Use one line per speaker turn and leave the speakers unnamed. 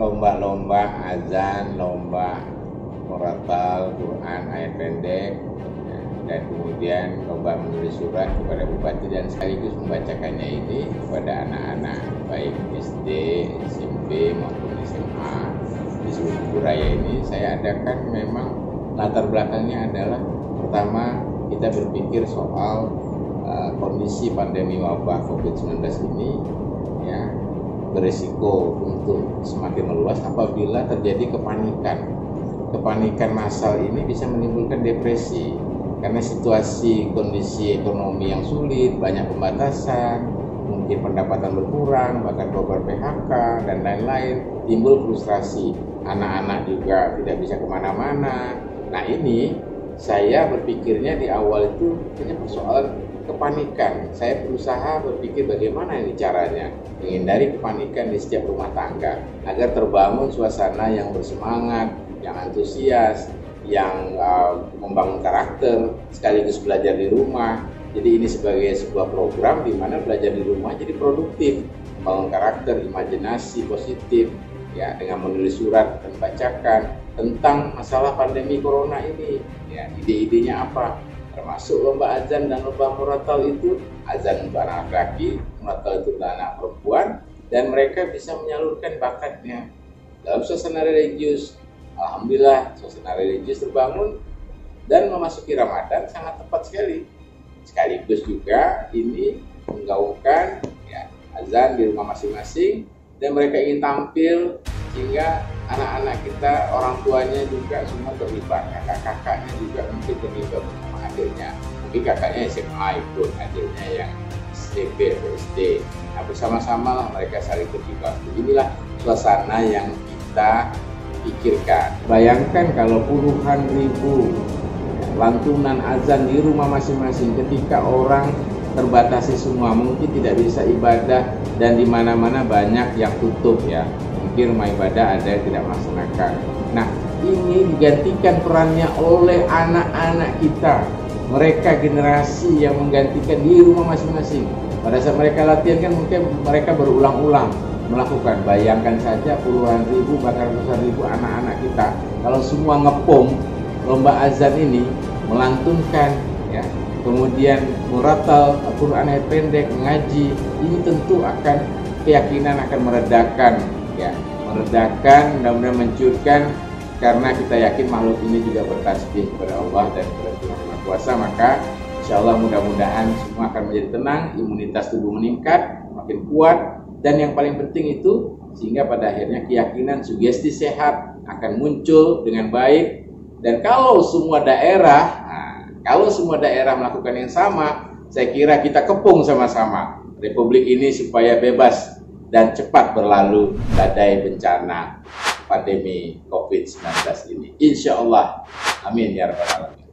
lomba-lomba azan, lomba moratal, Quran, ayat pendek, ya, dan kemudian lomba menulis surat kepada bupati dan sekaligus membacakannya ini kepada anak-anak baik SD, SMP maupun SMA di seluruh raya ini saya adakan memang latar belakangnya adalah pertama kita berpikir soal uh, kondisi pandemi wabah COVID-19 ini berisiko untuk semakin meluas apabila terjadi kepanikan kepanikan massal ini bisa menimbulkan depresi karena situasi kondisi ekonomi yang sulit, banyak pembatasan, mungkin pendapatan berkurang, bahkan korban PHK dan lain-lain, timbul frustrasi. Anak-anak juga tidak bisa ke mana-mana. Nah ini saya berpikirnya di awal itu hanya persoalan kepanikan. Saya berusaha berpikir bagaimana ini caranya menghindari kepanikan di setiap rumah tangga agar terbangun suasana yang bersemangat, yang antusias, yang uh, membangun karakter, sekaligus belajar di rumah. Jadi ini sebagai sebuah program di mana belajar di rumah jadi produktif, membangun karakter, imajinasi positif, ya dengan menulis surat dan bacakan tentang masalah pandemi corona ini. Ya, ide-idenya apa? Termasuk lomba azan dan lomba muratal itu azan untuk anak laki, muratal itu untuk anak perempuan, dan mereka bisa menyalurkan bakatnya dalam suasana religius Alhamdulillah suasana religius terbangun dan memasuki Ramadan sangat tepat sekali. Sekaligus juga ini menggaungkan ya, azan di rumah masing-masing dan mereka ingin tampil sehingga anak-anak kita, orang tuanya juga semua terlibat, kakak-kakaknya juga mungkin terlibat bersama adiknya. Mungkin kakaknya SMA ikut, adiknya yang SMP atau SD. Nah bersama-sama lah mereka saling terlibat. Inilah suasana yang kita pikirkan. Bayangkan kalau puluhan ribu lantunan azan di rumah masing-masing ketika orang terbatasi semua mungkin tidak bisa ibadah dan di mana-mana banyak yang tutup ya mungkin rumah ibadah ada yang tidak melaksanakan nah ini digantikan perannya oleh anak-anak kita. Mereka generasi yang menggantikan di rumah masing-masing. Pada saat mereka latihan kan mungkin mereka berulang-ulang melakukan. Bayangkan saja puluhan ribu bahkan ratusan ribu anak-anak kita. Kalau semua ngepom lomba azan ini melantunkan ya. Kemudian muratal Al-Quran pendek mengaji ini tentu akan keyakinan akan meredakan ya meredakan mudah-mudahan mencurkan karena kita yakin makhluk ini juga bertasbih kepada Allah dan kepada Tuhan Yang Kuasa maka insya Allah mudah-mudahan semua akan menjadi tenang imunitas tubuh meningkat makin kuat dan yang paling penting itu sehingga pada akhirnya keyakinan sugesti sehat akan muncul dengan baik. Dan kalau semua daerah nah, kalau semua daerah melakukan yang sama saya kira kita kepung sama-sama. Republik ini supaya bebas dan cepat berlalu badai bencana pandemi COVID-19 ini. Insya Allah. Amin ya rabbal alamin.